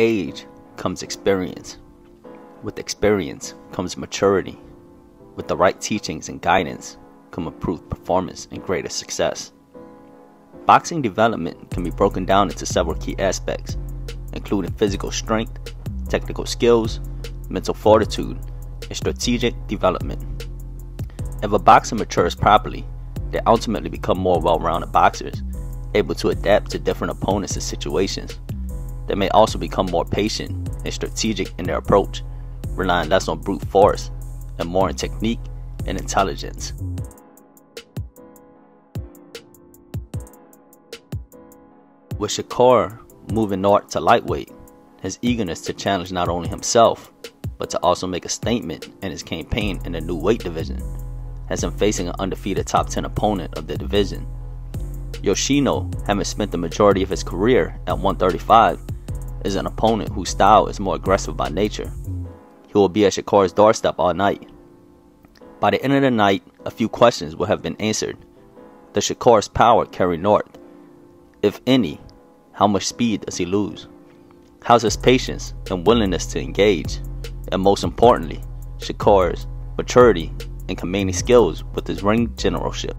age comes experience. With experience comes maturity. With the right teachings and guidance come improved performance and greater success. Boxing development can be broken down into several key aspects, including physical strength, technical skills, mental fortitude, and strategic development. If a boxer matures properly, they ultimately become more well rounded boxers, able to adapt to different opponents and situations. They may also become more patient and strategic in their approach, relying less on brute force and more on technique and intelligence. With Shakur moving north to lightweight, his eagerness to challenge not only himself, but to also make a statement in his campaign in the new weight division has him facing an undefeated top 10 opponent of the division. Yoshino, having spent the majority of his career at 135, is an opponent whose style is more aggressive by nature. He will be at Shakur's doorstep all night. By the end of the night, a few questions will have been answered. Does Shakur's power carry north? If any, how much speed does he lose? How's his patience and willingness to engage? And most importantly, Shakur's maturity and commanding skills with his ring generalship.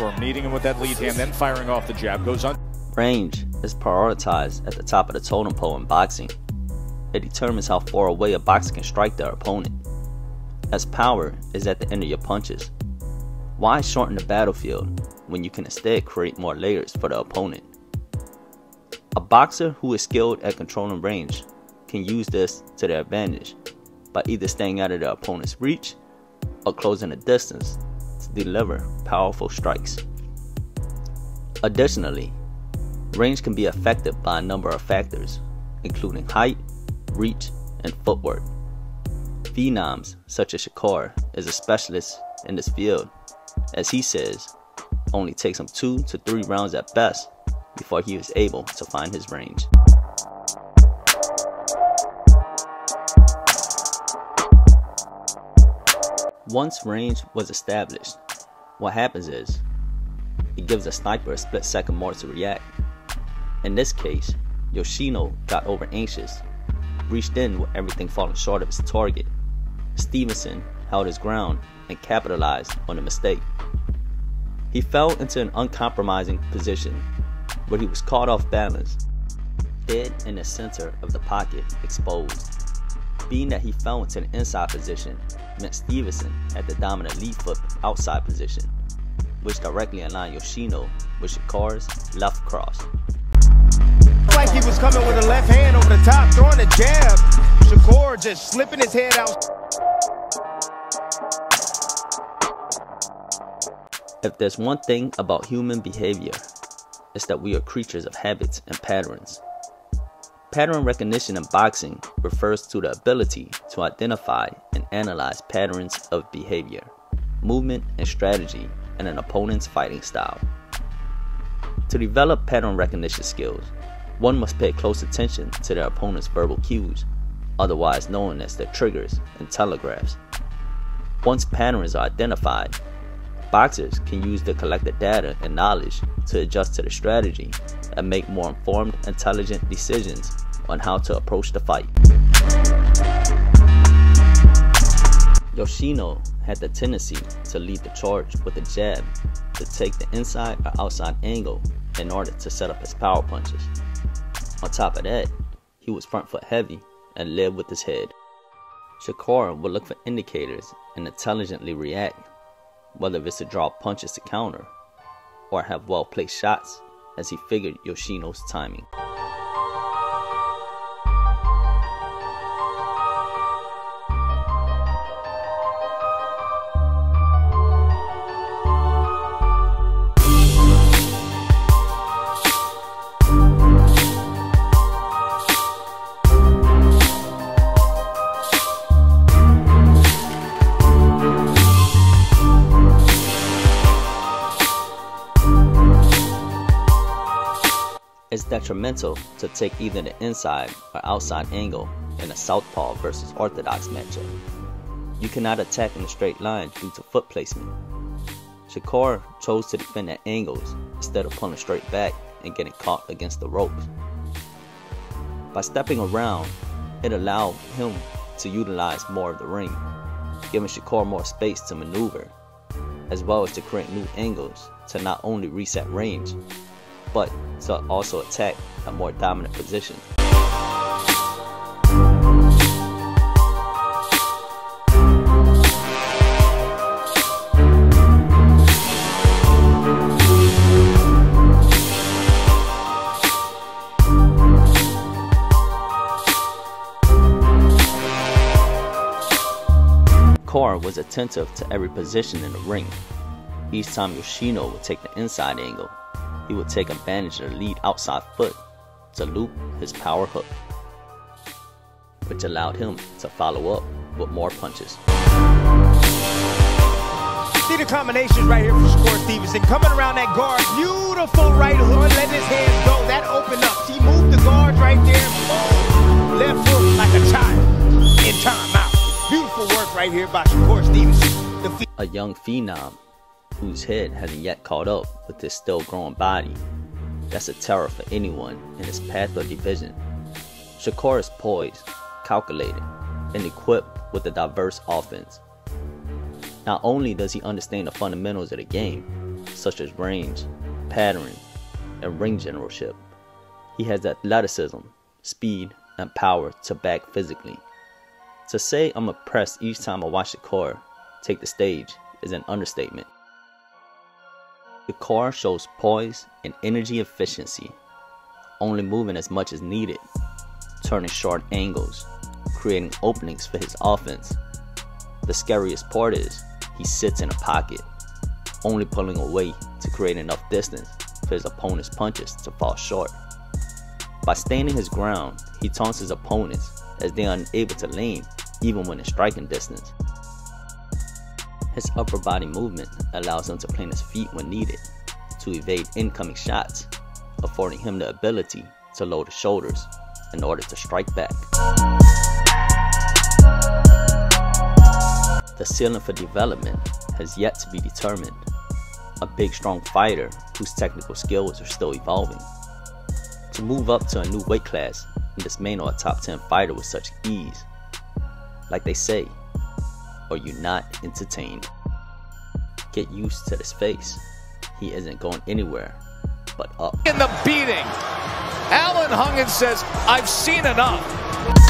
Or meeting him with that lead hand, then firing off the jab. Goes on. Range is prioritized at the top of the totem pole in boxing. It determines how far away a boxer can strike their opponent. As power is at the end of your punches. Why shorten the battlefield when you can instead create more layers for the opponent? A boxer who is skilled at controlling range can use this to their advantage by either staying out of their opponent's reach or closing the distance to deliver powerful strikes. Additionally, range can be affected by a number of factors, including height, reach, and footwork. Phenoms such as Shakur is a specialist in this field, as he says, only takes him two to three rounds at best before he is able to find his range. Once range was established, what happens is it gives a sniper a split second more to react. In this case, Yoshino got over anxious, reached in with everything falling short of his target. Stevenson held his ground and capitalized on the mistake. He fell into an uncompromising position where he was caught off balance, dead in the center of the pocket, exposed. Being that he fell into an inside position, meant Stevenson had the dominant lead foot outside position, which directly aligned Yoshino with Shakur's left cross. Like he was coming with a left hand over the top, throwing a jab. Shakur just slipping his head out. If there's one thing about human behavior, it's that we are creatures of habits and patterns. Pattern recognition in boxing refers to the ability to identify and analyze patterns of behavior, movement, and strategy in an opponent's fighting style. To develop pattern recognition skills, one must pay close attention to their opponent's verbal cues, otherwise known as their triggers and telegraphs. Once patterns are identified, boxers can use the collected data and knowledge to adjust to the strategy and make more informed, intelligent decisions on how to approach the fight. Yoshino had the tendency to lead the charge with a jab to take the inside or outside angle in order to set up his power punches. On top of that, he was front foot heavy and led with his head. Shakur would look for indicators and intelligently react, whether it's to draw punches to counter or have well placed shots as he figured Yoshino's timing. It's detrimental to take either the inside or outside angle in a southpaw versus orthodox matchup. You cannot attack in a straight line due to foot placement. Shakur chose to defend at angles instead of pulling straight back and getting caught against the ropes. By stepping around, it allowed him to utilize more of the ring, giving Shakur more space to maneuver, as well as to create new angles to not only reset range, but to also attack a more dominant position. Shakur was attentive to every position in the ring. Each time Yoshino would take the inside angle, he would take advantage of the lead outside foot to loop his power hook, which allowed him to follow up with more punches. See the combinations right here from Shakur Stevenson. Coming around that guard. Beautiful right hook. Letting his hands go. That opened up. He moved the guards right there. Boom. Left hook like a child. In timeout. Beautiful work right here by Shakur Stevenson. A young phenom whose head hasn't yet caught up with his still growing body. That's a terror for anyone in his path of division. Shakur is poised, calculated, and equipped with a diverse offense. Not only does he understand the fundamentals of the game, such as range, pattern, and ring generalship, he has athleticism, speed, and power to back physically. To say I'm impressed each time I watch Shakur take the stage is an understatement. Shakur shows poise and energy efficiency, only moving as much as needed, turning short angles, creating openings for his offense. The scariest part is he sits in a pocket, only pulling away to create enough distance for his opponent's punches to fall short. By standing his ground, he taunts his opponents as they are unable to lane even when in striking distance. His upper body movement allows him to plant his feet when needed to evade incoming shots, affording him the ability to lower his shoulders in order to strike back. The ceiling for development has yet to be determined. A big strong fighter whose technical skills are still evolving. To move up to a new weight class and dismantle a top 10 fighter with such ease like they say, or you're not entertained. Get used to this face. He isn't going anywhere but up. In the beating, Alan Hungen says, I've seen enough.